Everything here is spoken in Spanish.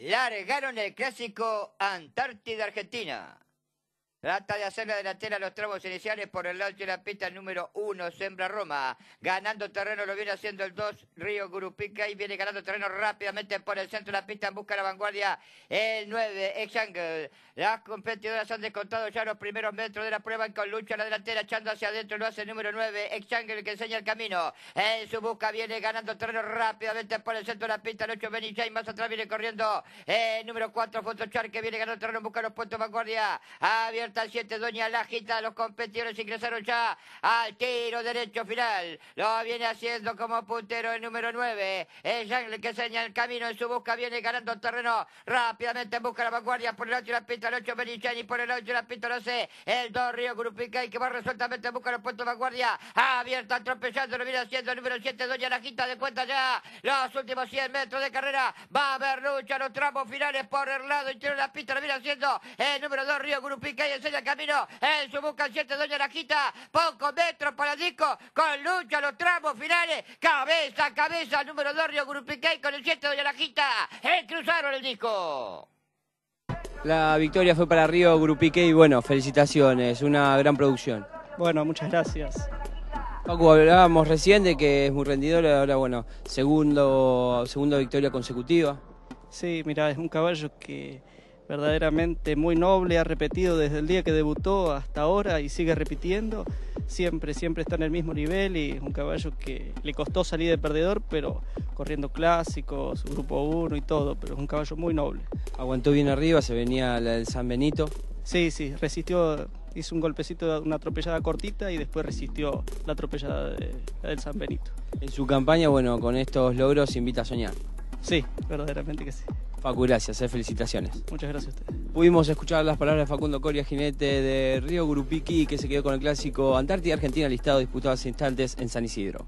largaron el clásico Antártida Argentina. Trata de hacer la delantera los tramos iniciales por el lado de la pista número uno, Sembra Roma. Ganando terreno lo viene haciendo el 2, Río Gurupica y viene ganando terreno rápidamente por el centro de la pista en busca de la vanguardia. El 9, Ex Las competidoras han descontado ya los primeros metros de la prueba con lucha a la delantera, echando hacia adentro lo hace el número 9, Ex que enseña el camino. En su busca viene ganando terreno rápidamente por el centro de la pista, el 8, Benny más atrás viene corriendo el número 4, Fotochar que viene ganando terreno en busca de los puestos de vanguardia. Abierto al 7, Doña Lajita. Los competidores ingresaron ya al tiro derecho final. Lo viene haciendo como puntero el número 9. El Jungle que señala el camino en su busca. Viene ganando terreno rápidamente en busca la vanguardia. Por el 8 la pista, el 8 Benichani. Por el 8 la pista, no sé. El 2 Río Grupica y que va resueltamente en busca los puestos de vanguardia. Abierto, atropellando. Lo viene haciendo el número 7, Doña Lajita. De cuenta ya los últimos 100 metros de carrera. Va a haber lucha los tramos finales por el lado interior de la pista. Lo viene haciendo el número 2 Río Grupica y enseña el camino en su busca el 7 Doña Lajita, poco metros para el disco, con lucha los tramos finales, cabeza a cabeza, número 2 Río Grupiquey con el 7 Doña Lajita, el cruzaron el disco. La victoria fue para Río Grupique y bueno, felicitaciones, una gran producción. Bueno, muchas gracias. Paco, hablábamos recién de que es muy rendidor, ahora bueno, segundo, segunda victoria consecutiva. Sí, mira, es un caballo que verdaderamente muy noble, ha repetido desde el día que debutó hasta ahora y sigue repitiendo, siempre, siempre está en el mismo nivel y es un caballo que le costó salir de perdedor, pero corriendo clásicos, grupo 1 y todo, pero es un caballo muy noble. Aguantó bien arriba, se venía la del San Benito. Sí, sí, resistió, hizo un golpecito, una atropellada cortita y después resistió la atropellada del San Benito. En su campaña, bueno, con estos logros invita a soñar. Sí, verdaderamente que sí. Facu, gracias, eh, felicitaciones. Muchas gracias a ustedes. Pudimos escuchar las palabras de Facundo Coria, jinete de Río Gurupiqui, que se quedó con el clásico Antártida Argentina listado disputado hace instantes en San Isidro.